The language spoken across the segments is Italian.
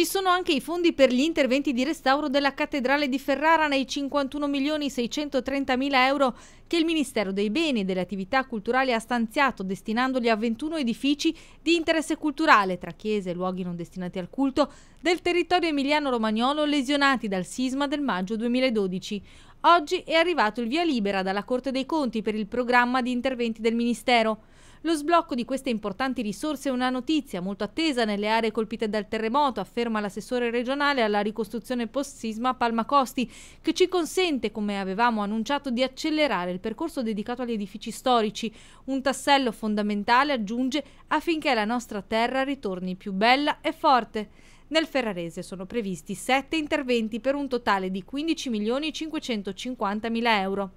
ci sono anche i fondi per gli interventi di restauro della cattedrale di Ferrara nei 51 milioni 630 mila euro che il Ministero dei Beni e delle Attività Culturali ha stanziato destinandoli a 21 edifici di interesse culturale tra chiese e luoghi non destinati al culto del territorio emiliano-romagnolo lesionati dal sisma del maggio 2012. Oggi è arrivato il via libera dalla Corte dei Conti per il programma di interventi del Ministero. Lo sblocco di queste importanti risorse è una notizia molto attesa nelle aree colpite dal terremoto, afferma l'assessore regionale alla ricostruzione post-sisma Palma Costi, che ci consente, come avevamo annunciato, di accelerare il percorso dedicato agli edifici storici, un tassello fondamentale, aggiunge, affinché la nostra terra ritorni più bella e forte. Nel Ferrarese sono previsti sette interventi per un totale di 15 milioni 550 mila euro.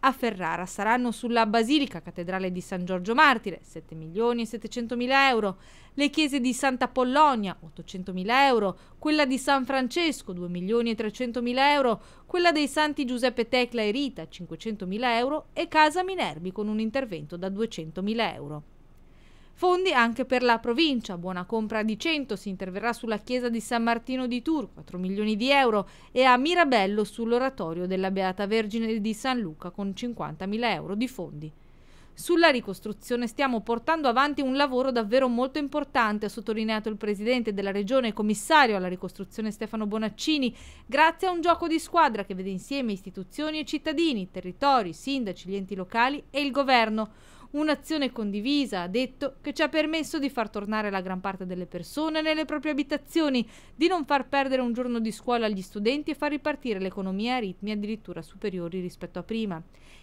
A Ferrara. Saranno sulla Basilica Cattedrale di San Giorgio Martire 7 milioni e 700 mila euro, le chiese di Santa Pollonia 800 mila euro, quella di San Francesco 2 milioni e 300 mila euro, quella dei Santi Giuseppe Tecla e Rita 500 mila euro. E Casa Minerbi con un intervento da 200 mila euro. Fondi anche per la provincia, buona compra di 100, si interverrà sulla chiesa di San Martino di Tours, 4 milioni di euro, e a Mirabello sull'oratorio della Beata Vergine di San Luca con 50 mila euro di fondi. Sulla ricostruzione stiamo portando avanti un lavoro davvero molto importante, ha sottolineato il presidente della regione e commissario alla ricostruzione Stefano Bonaccini, grazie a un gioco di squadra che vede insieme istituzioni e cittadini, territori, sindaci, gli enti locali e il governo. Un'azione condivisa, ha detto, che ci ha permesso di far tornare la gran parte delle persone nelle proprie abitazioni, di non far perdere un giorno di scuola agli studenti e far ripartire l'economia a ritmi addirittura superiori rispetto a prima.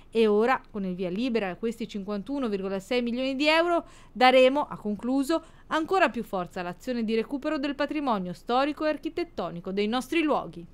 E ora, con il via libera a questi 51,6 milioni di euro, daremo, ha concluso, ancora più forza all'azione di recupero del patrimonio storico e architettonico dei nostri luoghi.